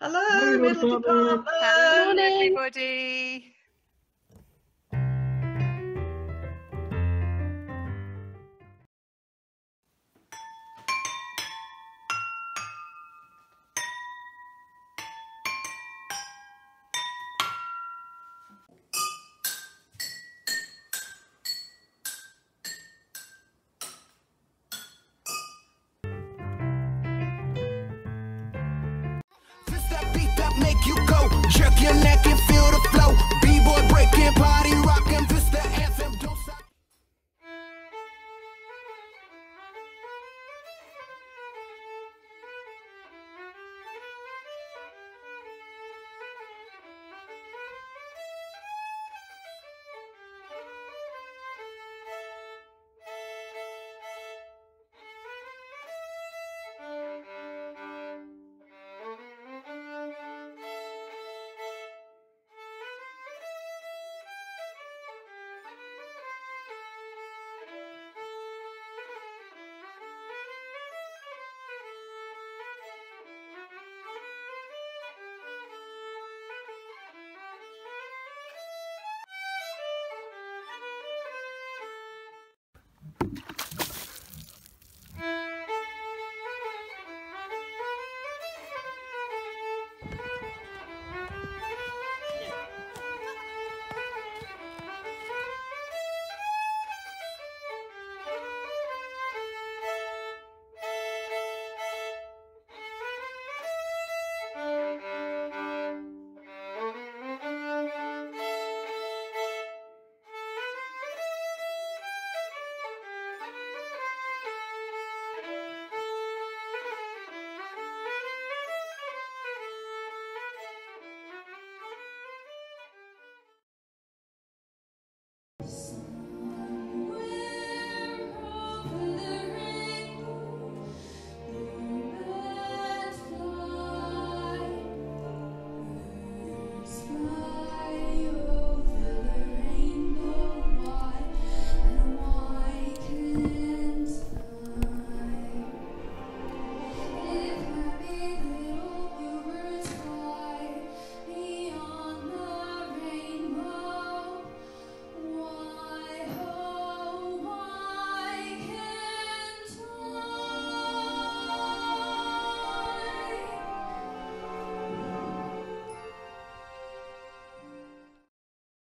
Hello, Morning, middle Department. department. Hello, Morning. everybody. Make you go, jerk your neck